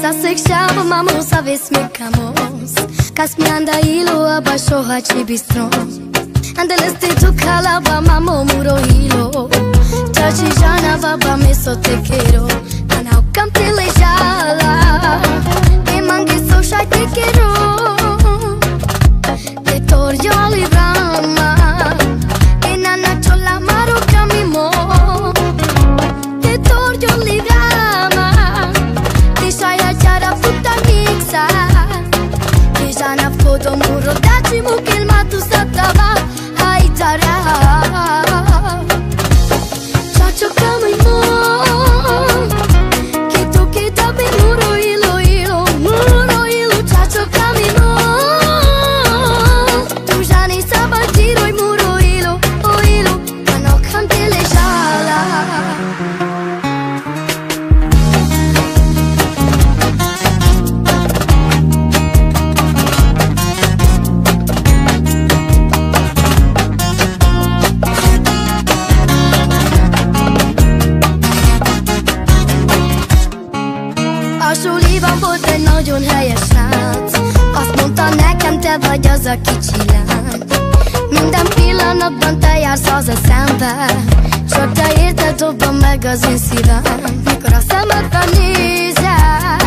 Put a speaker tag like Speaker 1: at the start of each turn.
Speaker 1: Sa se kshava mamo sa ves me kamos Kas mi anda ilo aba shoha chi bistron Andeles te tu kalaba mamo muro hilo. Tachi jana baba me A suliban volt egy nagyon helyes srác Azt mondta nekem te vagy az a kicsi lány. Minden pillanatban te jársz az a szembe. Csak te érted dobban meg az én szívem. Mikor a szemedben megáll